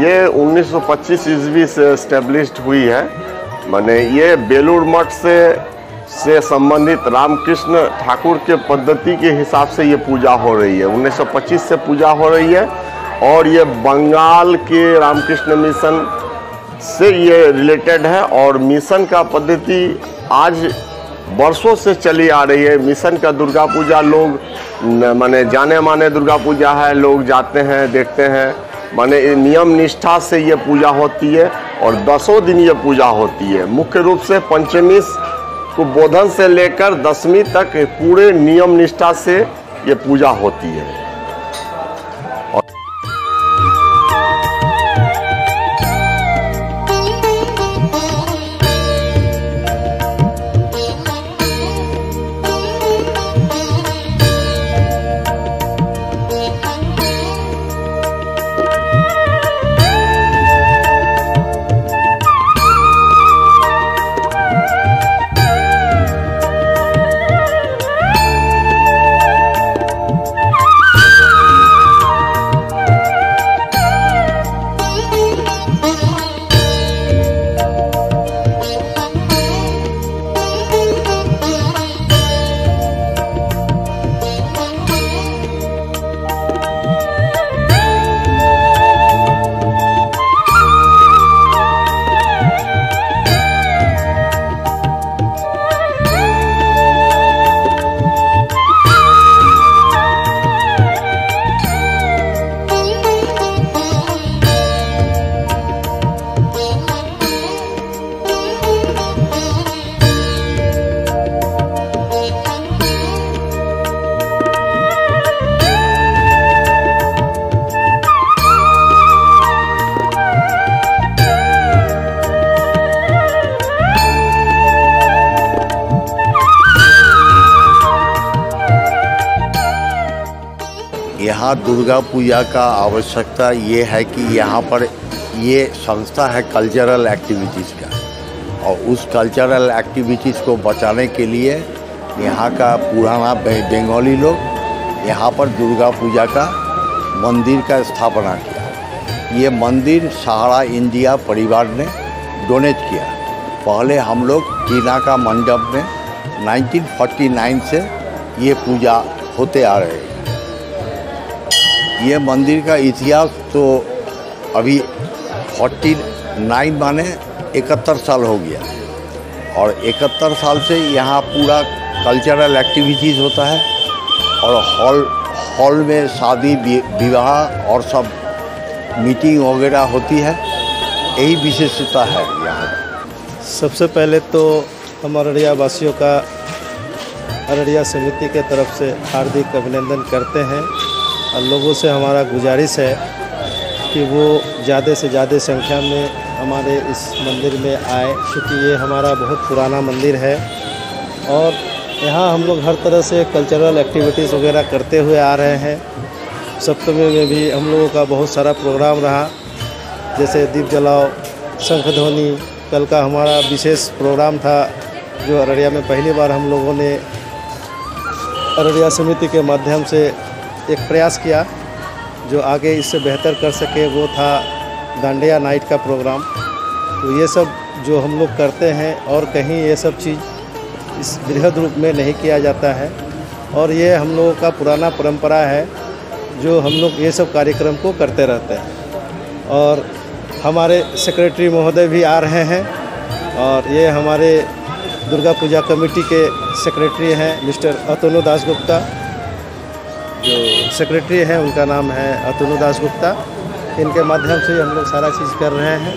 ये 1925 ईस्वी से इस्टेब्लिश्ड हुई है। माने ये बेलूर मठ से से संबंधित रामकृष्ण ठाकुर के पद्धति के हिसाब से ये पूजा हो रही है। 1925 से पूजा हो रही है और ये बंगाल के रामकृष्ण मिशन से ये रिलेटेड है और मिशन का पद्धति आज वर्षों से चली आ रही है। मिशन का दुर्गा पूजा लोग माने जाने माने दुर्गा पूजा है, लोग जाते हैं, देखते हैं। माने नियम निष्ठा से ये पूजा होती है और दसों दिन ये पूजा होती है। मुख्य रूप से पंचमी को बोधन से लेकर दसवीं तक पूरे नियम निष्ठा से ये पूजा होती है। यहाँ दुर्गा पूजा का आवश्यकता ये है कि यहाँ पर ये संस्था है कल्चरल एक्टिविटीज़ का। और उस कल्चरल एक्टिविटीज़ को बचाने के लिए यहाँ का पुराना बंगाली लोग यहाँ पर दुर्गा पूजा का मंदिर का स्थापना किया। ये मंदिर सहारा इंडिया परिवार ने डोनेट किया। पहले हम लोग टीना का मंडप में 1949 से ये पूजा होते आ रहे हैं। ये मंदिर का इतिहास तो अभी 49 माने इकहत्तर साल हो गया। और इकहत्तर साल से यहाँ पूरा कल्चरल एक्टिविटीज़ होता है और हॉल हॉल में शादी विवाह और सब मीटिंग वगैरह होती है। यही विशेषता है यहाँ। सबसे पहले तो हम अररिया वासियों का अररिया समिति के तरफ़ से हार्दिक अभिनंदन करते हैं। और लोगों से हमारा गुजारिश है कि वो ज़्यादा से ज़्यादा संख्या में हमारे इस मंदिर में आए, क्योंकि ये हमारा बहुत पुराना मंदिर है। और यहाँ हम लोग हर तरह से कल्चरल एक्टिविटीज़ वगैरह करते हुए आ रहे हैं। सप्तमी में भी हम लोगों का बहुत सारा प्रोग्राम रहा, जैसे दीप जलाओ, शंख ध्वनि, कल का हमारा विशेष प्रोग्राम था, जो अररिया में पहली बार हम लोगों ने अररिया समिति के माध्यम से एक प्रयास किया जो आगे इससे बेहतर कर सके, वो था डांडिया नाइट का प्रोग्राम। तो ये सब जो हम लोग करते हैं और कहीं ये सब चीज़ इस बृहद रूप में नहीं किया जाता है। और ये हम लोगों का पुराना परंपरा है जो हम लोग ये सब कार्यक्रम को करते रहते हैं। और हमारे सेक्रेटरी महोदय भी आ रहे हैं और ये हमारे दुर्गा पूजा कमेटी के सेक्रेटरी हैं मिस्टर अतनु दास गुप्ता सेक्रेटरी हैं, उनका नाम है अतनु दास गुप्ता। इनके माध्यम से हम लोग सारा चीज़ कर रहे हैं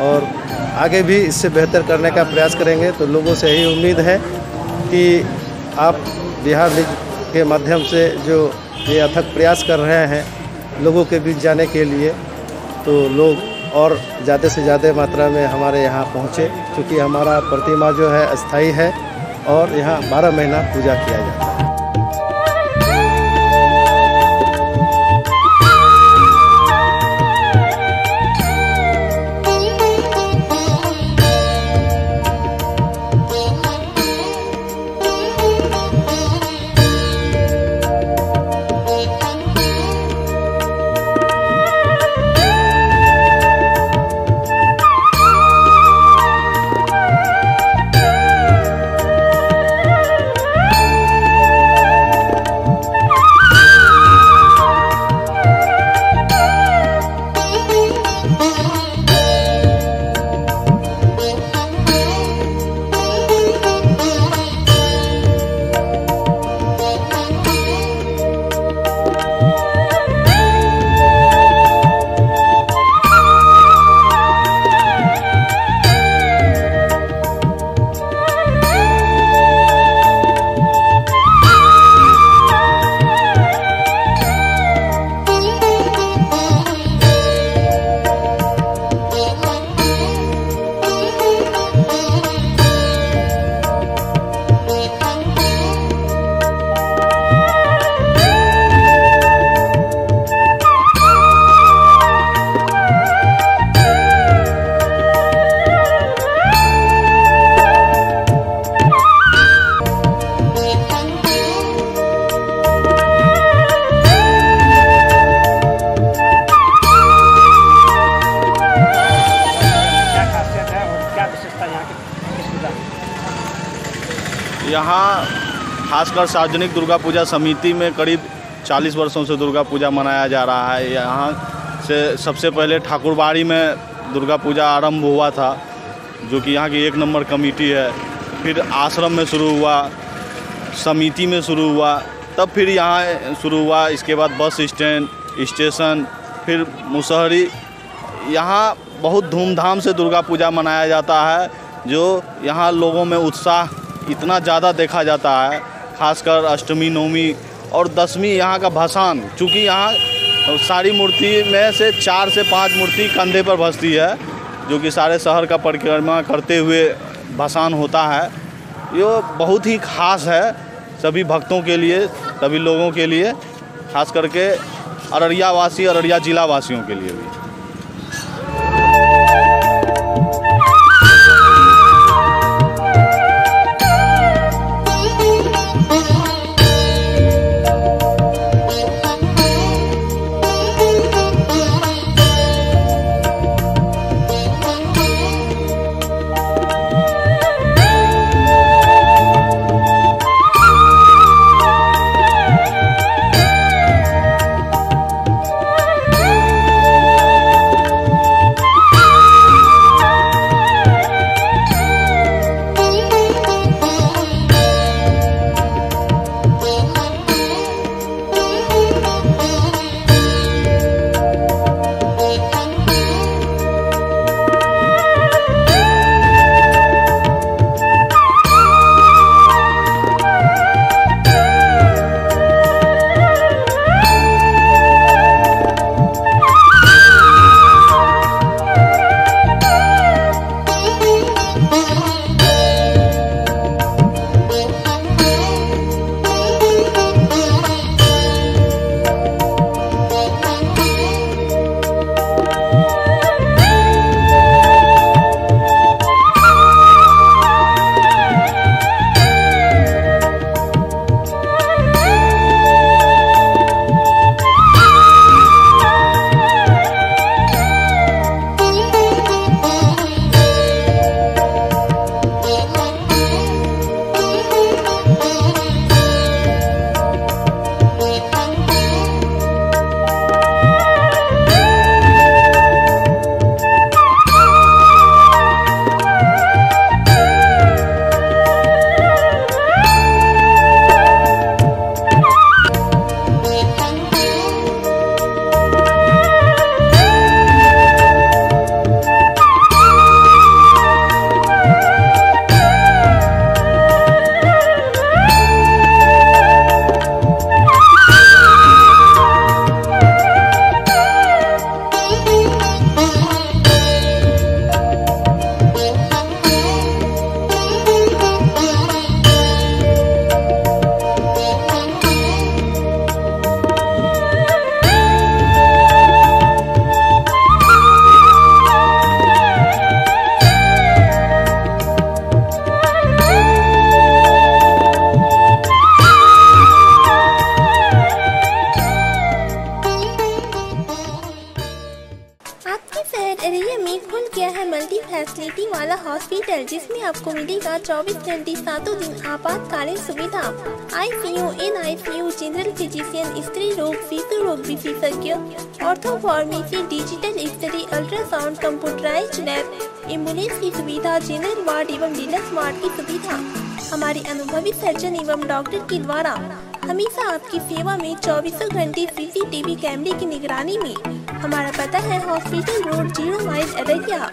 और आगे भी इससे बेहतर करने का प्रयास करेंगे। तो लोगों से यही उम्मीद है कि आप बिहार लीग के माध्यम से जो ये अथक प्रयास कर रहे हैं, लोगों के बीच जाने के लिए तो लोग और ज़्यादा से ज़्यादा मात्रा में हमारे यहाँ पहुँचे, क्योंकि हमारा प्रतिमा जो है अस्थाई है और यहाँ बारह महीना पूजा किया जाता है। यहाँ खासकर सार्वजनिक दुर्गा पूजा समिति में करीब 40 वर्षों से दुर्गा पूजा मनाया जा रहा है। यहाँ से सबसे पहले ठाकुरबाड़ी में दुर्गा पूजा आरंभ हुआ था, जो कि यहाँ की एक नंबर कमेटी है। फिर आश्रम में शुरू हुआ, समिति में शुरू हुआ, तब फिर यहाँ शुरू हुआ, इसके बाद बस स्टैंड, स्टेशन, फिर मुसहरी। यहाँ बहुत धूमधाम से दुर्गा पूजा मनाया जाता है, जो यहाँ लोगों में उत्साह इतना ज़्यादा देखा जाता है, खासकर अष्टमी नवमी और दसवीं यहाँ का भसान, चूँकि यहाँ सारी मूर्ति में से चार से पाँच मूर्ति कंधे पर भसती है, जो कि सारे शहर का परिक्रमा करते हुए भसान होता है। ये बहुत ही खास है सभी भक्तों के लिए, सभी लोगों के लिए, खास करके अररिया वासी अररिया जिला वासियों के लिए भी। हॉस्पिटल जिसमें आपको मिलेगा 24 घंटे, सातों दिन आपातकालीन सुविधा। आईसीयू एनआईसीयू जनरल फिजिशियन स्त्री रोग शिशु रोग विशेषज्ञ ऑर्थो फार्मेसी डिजिटल स्त्री अल्ट्रासाउंड कंप्यूटराइज्ड लैब एंबुलेंस की सुविधा जनरल वार्ड एवं डिलक्स वार्ड की सुविधा। हमारे अनुभवी सर्जन एवं डॉक्टर के द्वारा हमेशा आपकी सेवा में चौबीसों घंटे सीसीटीवी कैमरे की निगरानी में। हमारा पता है hospital road zero mile Araria.